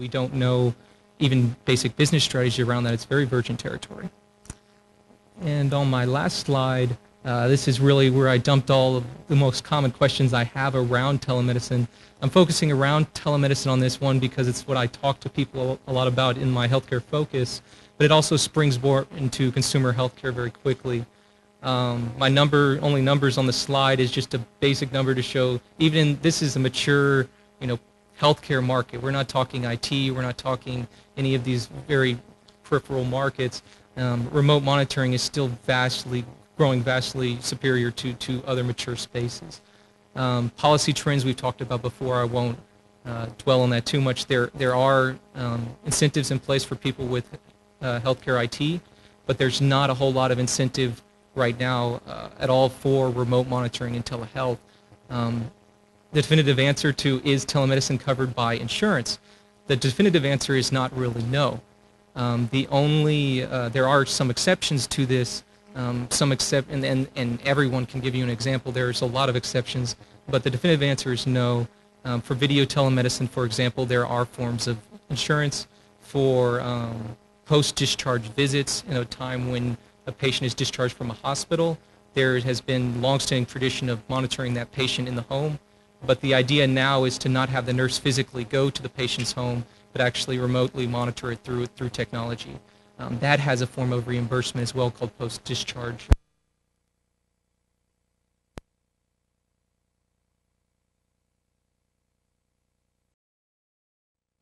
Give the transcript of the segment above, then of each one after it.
We don't know even basic business strategy around that. It's very virgin territory. And on my last slide, uh, this is really where I dumped all of the most common questions I have around telemedicine. I'm focusing around telemedicine on this one because it's what I talk to people a lot about in my healthcare focus, but it also springs more into consumer healthcare very quickly. Um, my number, only numbers on the slide is just a basic number to show even this is a mature, you know, healthcare market. We're not talking IT. We're not talking any of these very peripheral markets. Um, remote monitoring is still vastly growing vastly superior to, to other mature spaces. Um, policy trends we've talked about before. I won't uh, dwell on that too much. There there are um, incentives in place for people with uh, healthcare IT, but there's not a whole lot of incentive right now uh, at all for remote monitoring and telehealth. Um, the definitive answer to is telemedicine covered by insurance? The definitive answer is not really no. Um, the only uh, there are some exceptions to this. Um, some except and, and and everyone can give you an example. There's a lot of exceptions, but the definitive answer is no. Um, for video telemedicine, for example, there are forms of insurance for um, post-discharge visits in a time when a patient is discharged from a hospital. There has been long-standing tradition of monitoring that patient in the home but the idea now is to not have the nurse physically go to the patient's home, but actually remotely monitor it through, through technology. Um, that has a form of reimbursement as well called post-discharge.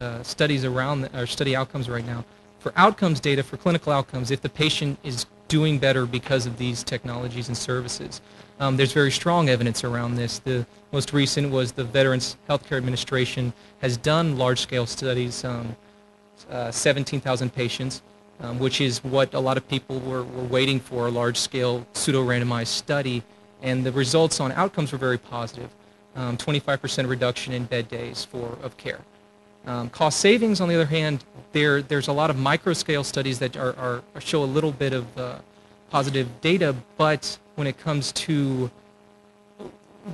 Uh, studies around the, or study outcomes right now. For outcomes data, for clinical outcomes, if the patient is doing better because of these technologies and services, um, there's very strong evidence around this. The most recent was the Veterans Healthcare Administration has done large-scale studies, um, uh, 17,000 patients, um, which is what a lot of people were, were waiting for, a large-scale pseudo-randomized study. And the results on outcomes were very positive, 25% um, reduction in bed days for of care. Um, cost savings, on the other hand, there, there's a lot of micro-scale studies that are, are, show a little bit of uh, positive data, but when it comes to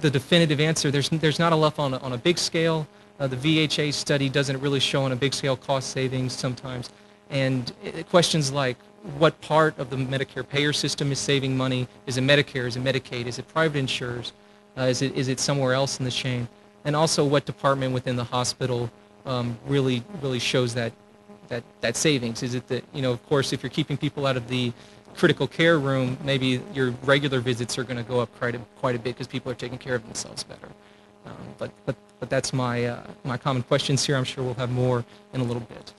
the definitive answer, there's there's not enough on a, on a big scale. Uh, the VHA study doesn't really show on a big scale cost savings sometimes, and it, questions like what part of the Medicare payer system is saving money? Is it Medicare? Is it Medicaid? Is it private insurers? Uh, is it is it somewhere else in the chain? And also, what department within the hospital um, really really shows that that that savings? Is it that you know, of course, if you're keeping people out of the critical care room, maybe your regular visits are going to go up quite a, quite a bit because people are taking care of themselves better. Um, but, but, but that's my, uh, my common questions here. I'm sure we'll have more in a little bit.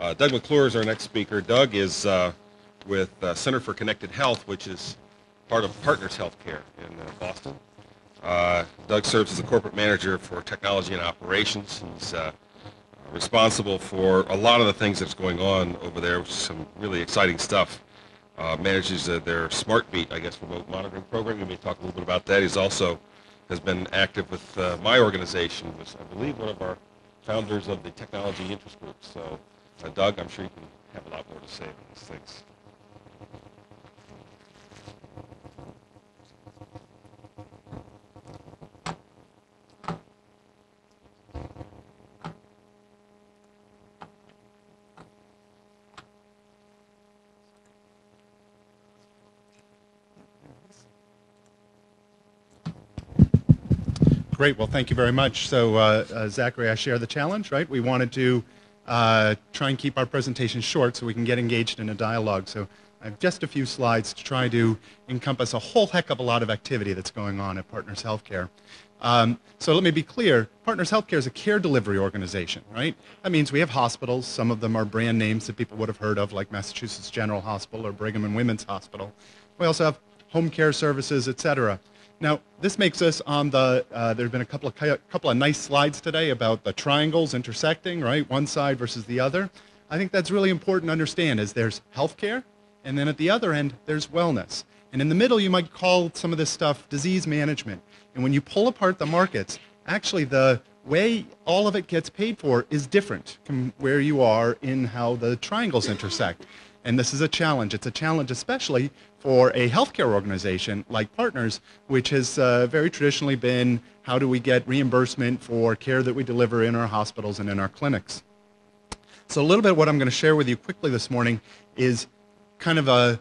Uh, Doug McClure is our next speaker. Doug is uh, with uh, Center for Connected Health, which is part of Partners Healthcare in uh, Boston. Uh, Doug serves as a corporate manager for technology and operations. He's responsible for a lot of the things that's going on over there, which is some really exciting stuff. Uh, manages uh, their SmartBeat, I guess, remote monitoring program. You may talk a little bit about that. He's also has been active with uh, my organization, was, I believe, one of our founders of the technology interest group. So, uh, Doug, I'm sure you can have a lot more to say on these things. Great. Well, thank you very much. So, uh, uh, Zachary, I share the challenge, right? We wanted to uh, try and keep our presentation short so we can get engaged in a dialogue. So, I have just a few slides to try to encompass a whole heck of a lot of activity that's going on at Partners Healthcare. Um, so let me be clear, Partners Healthcare is a care delivery organization, right? That means we have hospitals. Some of them are brand names that people would have heard of, like Massachusetts General Hospital or Brigham and Women's Hospital. We also have home care services, et cetera. Now, this makes us on the, uh, there have been a couple of, couple of nice slides today about the triangles intersecting, right? One side versus the other. I think that's really important to understand is there's healthcare, and then at the other end, there's wellness. And in the middle, you might call some of this stuff disease management. And when you pull apart the markets, actually the way all of it gets paid for is different from where you are in how the triangles intersect. And this is a challenge. It's a challenge, especially for a healthcare organization like Partners, which has uh, very traditionally been how do we get reimbursement for care that we deliver in our hospitals and in our clinics. So, a little bit of what I'm going to share with you quickly this morning is kind of a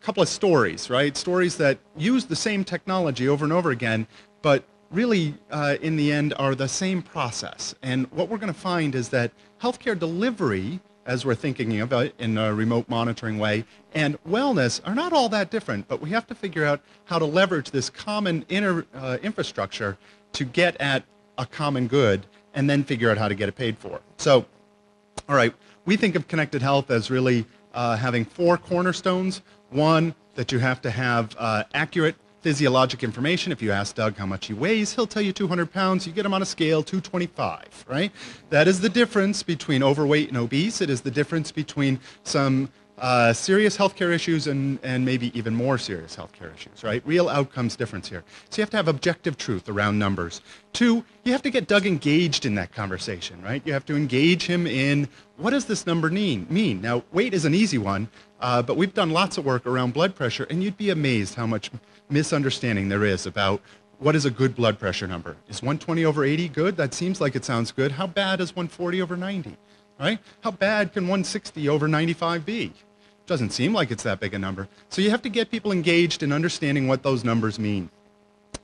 couple of stories, right? Stories that use the same technology over and over again, but really, uh, in the end, are the same process. And what we're going to find is that healthcare delivery, as we're thinking about in a remote monitoring way, and wellness are not all that different, but we have to figure out how to leverage this common inner, uh, infrastructure to get at a common good and then figure out how to get it paid for. So, all right, we think of connected health as really uh, having four cornerstones. One, that you have to have uh, accurate physiologic information. If you ask Doug how much he weighs, he'll tell you 200 pounds. You get him on a scale, 225, right? That is the difference between overweight and obese. It is the difference between some uh, serious healthcare issues and, and maybe even more serious healthcare issues, right? Real outcomes difference here. So you have to have objective truth around numbers. Two, you have to get Doug engaged in that conversation, right? You have to engage him in what does this number mean? mean? Now, weight is an easy one, uh, but we've done lots of work around blood pressure, and you'd be amazed how much misunderstanding there is about what is a good blood pressure number. Is 120 over 80 good? That seems like it sounds good. How bad is 140 over 90? Right? How bad can 160 over 95 be? Doesn't seem like it's that big a number. So you have to get people engaged in understanding what those numbers mean.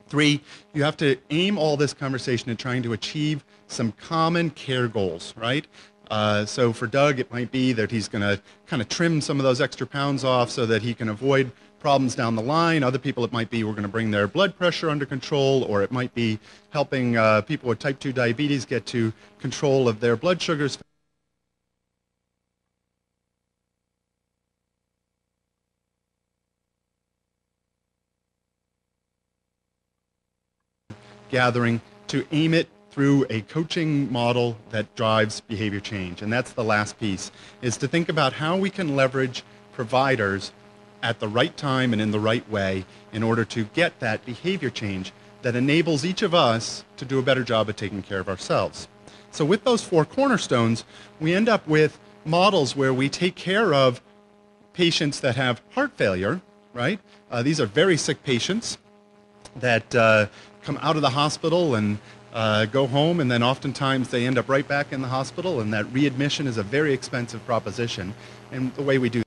Three, you have to aim all this conversation at trying to achieve some common care goals, right? Uh, so for Doug, it might be that he's going to kind of trim some of those extra pounds off so that he can avoid problems down the line. Other people, it might be we're going to bring their blood pressure under control, or it might be helping uh, people with type 2 diabetes get to control of their blood sugars. gathering to aim it through a coaching model that drives behavior change. And that's the last piece, is to think about how we can leverage providers at the right time and in the right way in order to get that behavior change that enables each of us to do a better job of taking care of ourselves. So with those four cornerstones, we end up with models where we take care of patients that have heart failure, right? Uh, these are very sick patients that uh, come out of the hospital and uh, go home, and then oftentimes they end up right back in the hospital, and that readmission is a very expensive proposition. And the way we do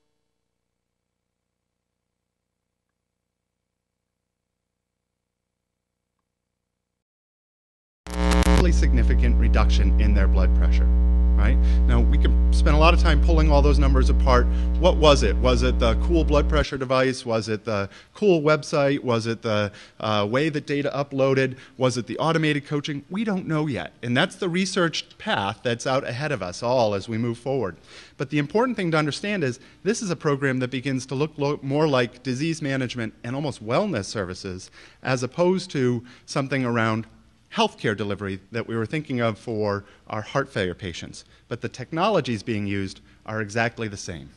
significant reduction in their blood pressure right? Now, we can spend a lot of time pulling all those numbers apart. What was it? Was it the cool blood pressure device? Was it the cool website? Was it the uh, way that data uploaded? Was it the automated coaching? We don't know yet. And that's the research path that's out ahead of us all as we move forward. But the important thing to understand is this is a program that begins to look lo- more like disease management and almost wellness services as opposed to something around healthcare delivery that we were thinking of for our heart failure patients, but the technologies being used are exactly the same.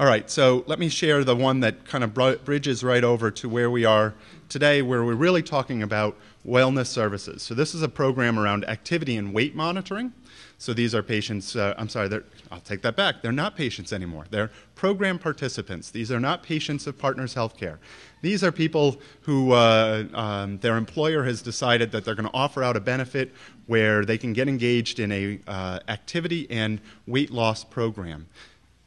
All right, so let me share the one that kind of bridges right over to where we are today, where we're really talking about wellness services. So, this is a program around activity and weight monitoring. So, these are patients, uh, I'm sorry, I'll take that back. They're not patients anymore. They're program participants. These are not patients of Partners Healthcare. These are people who uh, um, their employer has decided that they're going to offer out a benefit where they can get engaged in a uh, activity and weight loss program.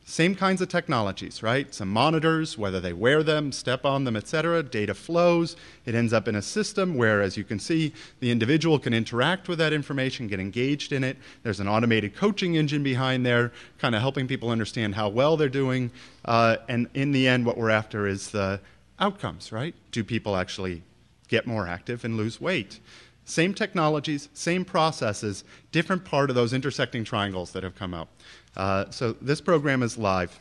Same kinds of technologies, right? Some monitors, whether they wear them, step on them, etc. Data flows. It ends up in a system where, as you can see, the individual can interact with that information, get engaged in it. There's an automated coaching engine behind there, kind of helping people understand how well they're doing. Uh, and in the end, what we're after is the outcomes, right? Do people actually get more active and lose weight? Same technologies, same processes, different part of those intersecting triangles that have come up. Uh, so this program is live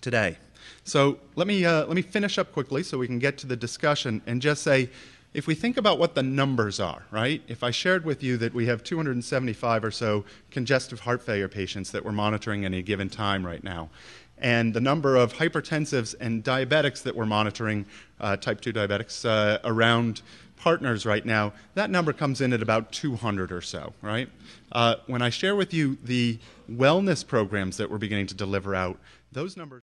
today. So let me, uh, let me finish up quickly so we can get to the discussion and just say, if we think about what the numbers are, right? If I shared with you that we have 275 or so congestive heart failure patients that we're monitoring at any given time right now, and the number of hypertensives and diabetics that we're monitoring, uh, type 2 diabetics, uh, around partners right now, that number comes in at about 200 or so, right? Uh, when I share with you the wellness programs that we're beginning to deliver out, those numbers